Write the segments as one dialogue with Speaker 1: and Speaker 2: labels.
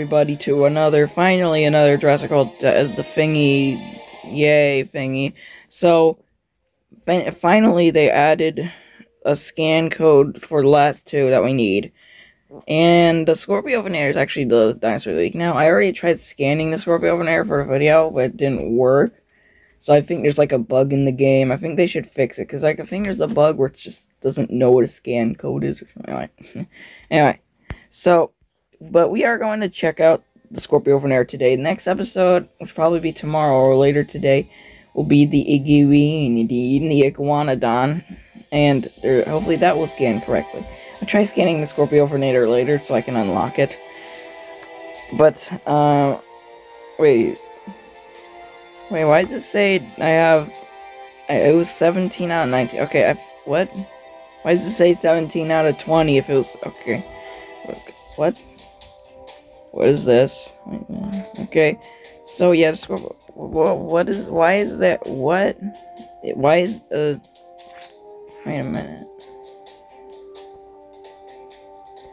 Speaker 1: everybody to another, finally another Jurassic World, uh, the thingy, yay thingy. So, fin- finally they added a scan code for the last two that we need. And the Skorpiovenator is actually the Dinosaur League. Now, I already tried scanning the Skorpiovenator for a video, but it didn't work. So I think there's like a bug in the game. I think they should fix it, because like, I think there's a bug where it just doesn't know what a scan code is. Anyway, anyway, so, but we are going to check out the Skorpiovenator today. The next episode, which probably be tomorrow or later today, will be the Iguanodon, the Iguanodon, and er, hopefully that will scan correctly. I'll try scanning the Skorpiovenator later so I can unlock it. But, uh, wait. Wait, why does it say I have, it was 17 out of 19, okay, I, what? Why does it say 17 out of 20 if it was, okay. What? What is this? Okay, so yeah, Scorpio, what, what is, why is that, what? Why is, uh, wait a minute.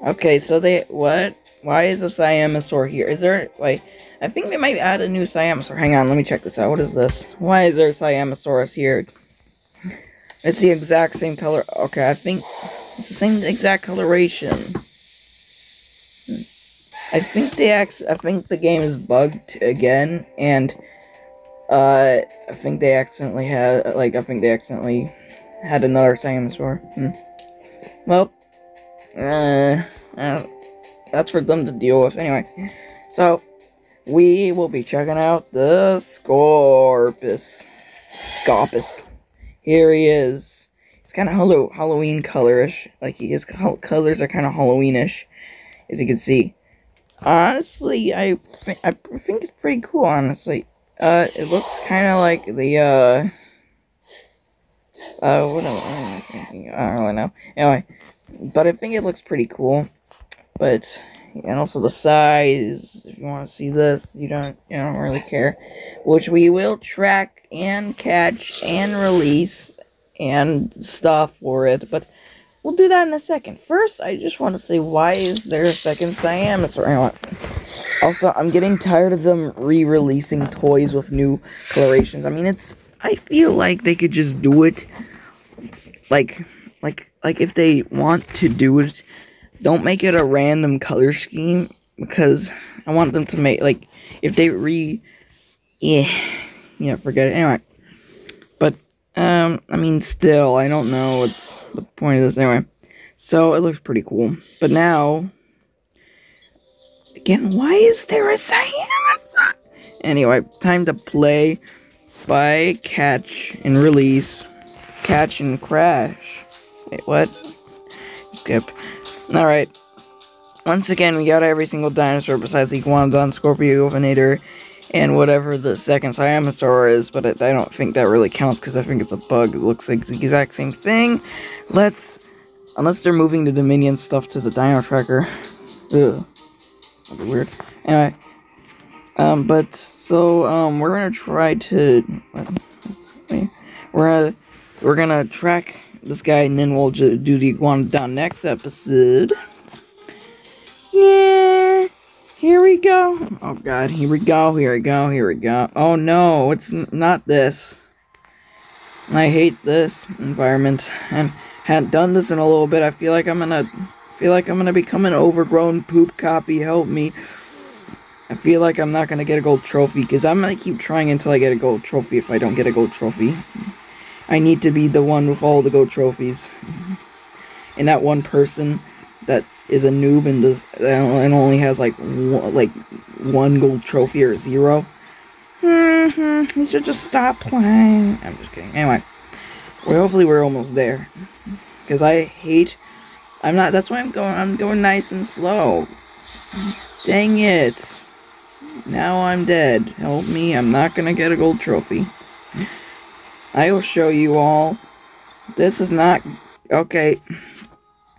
Speaker 1: Okay, so they what? Why is a Siamosaur here? Is there like I think they might add a new Siamosaur. Hang on, let me check this out. What is this? Why is there a Siamosaurus here? It's the exact same color. Okay, I think it's the same exact coloration. I think they ex I think the game is bugged again, and uh, I think they accidentally had like I think they accidentally had another Siamosaur. Hmm. Well, uh, uh, that's for them to deal with. Anyway, so we will be checking out the Scorpus. Scopus. Here he is. He's kind of Halloween colorish. Like his colors are kind of Halloweenish, as you can see. Honestly, I th I think it's pretty cool. Honestly, uh, it looks kind of like the uh. Uh, what am I thinking? I don't really know. Anyway, but I think it looks pretty cool. But and also the size. If you want to see this, you don't you don't really care. Which we will track and catch and release and stuff for it. But we'll do that in a second. First, I just want to say why is there a second Siamosaur? Also, I'm getting tired of them re-releasing toys with new colorations. I mean, it's I feel like they could just do it like like like if they want to do it don't make it a random color scheme because I want them to make like if they re yeah yeah forget it anyway um I mean still I don't know what's the point of this anyway so it looks pretty cool but now again why is there a cyan anyway time to play by catch and release catch and crash Wait, what? Skip. Alright. Once again, we got every single dinosaur besides the Iguanodon, Skorpiovenator, and whatever the second Siamosaur is, but I, don't think that really counts because I think it's a bug. It looks like the exact same thing. Let's... Unless they're moving the Dominion stuff to the Dino Tracker. Ugh. That'd be weird. Anyway. Um, but, so, um, we're gonna try to... We're gonna... We're gonna track this guy, and then we'll do the Iguanodon next episode. Yeah, here we go. Oh god, here we go, here we go, here we go. Oh no, it's not this. I hate this environment, and hadn't done this in a little bit. I feel like I'm gonna, feel like I'm gonna become an overgrown poop copy. Help me. I feel like I'm not gonna get a gold trophy, because I'm gonna keep trying until I get a gold trophy if I don't get a gold trophy. I need to be the one with all the gold trophies. And that one person that is a noob and does and only has like one, like one gold trophy or zero. Mm-hmm. You should just stop playing. I'm just kidding. Anyway, well, hopefully we're almost there. Cause I hate. I'm not. That's why I'm going. I'm going nice and slow. Dang it! Now I'm dead. Help me! I'm not gonna get a gold trophy. I will show you all. This is not... Okay.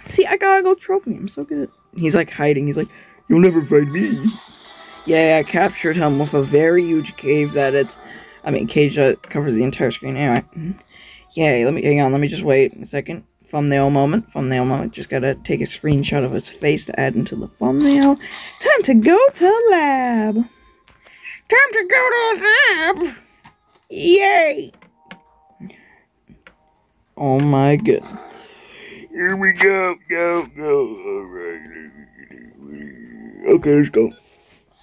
Speaker 1: See, I got a gold trophy. I'm so good. He's like hiding. He's like, you'll never find me. Yeah, I captured him with a very huge cave that it's... I mean, cage that covers the entire screen. Anyway. Yay, let me... Hang on, let me just wait a second. thumbnail moment. Thumbnail moment. Just gotta take a screenshot of his face to add into the thumbnail. Time to go to lab. Time to go to lab. Yay! Oh my goodness.
Speaker 2: Here we go, go, go. Alright. Okay, let's go.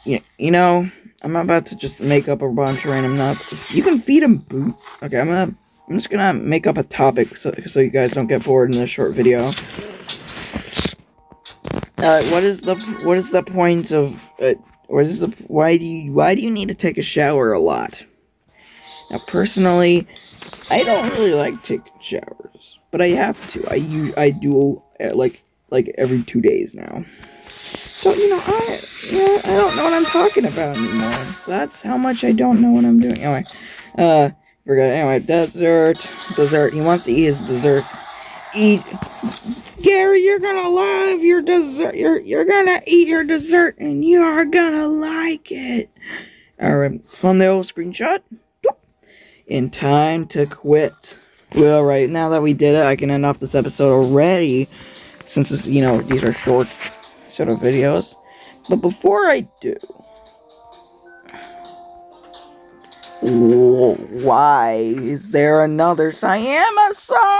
Speaker 1: Yeah, you know, I'm about to just make up a bunch of random nuts. You can feed him boots. Okay, I'm gonna, I'm just gonna make up a topic so, so you guys don't get bored in this short video. Uh, what is the, what is the point of, uh, what is the, why do you, why do you need to take a shower a lot? Now, personally, I don't really like taking showers, but I have to. I I do, uh, like, like every two days now. So, you know, I, I don't know what I'm talking about anymore. So that's how much I don't know what I'm doing. Anyway, uh, forgot. Anyway, dessert, dessert. He wants to eat his dessert. Eat. Gary, you're gonna love your dessert. You're, you're gonna eat your dessert and you are gonna like it. Alright, thumbnail screenshot. In time to quit. Well, right, now that we did it, I can end off this episode already. Since, this, you know, these are short sort of videos. But before I do, why is there another Siamosaur?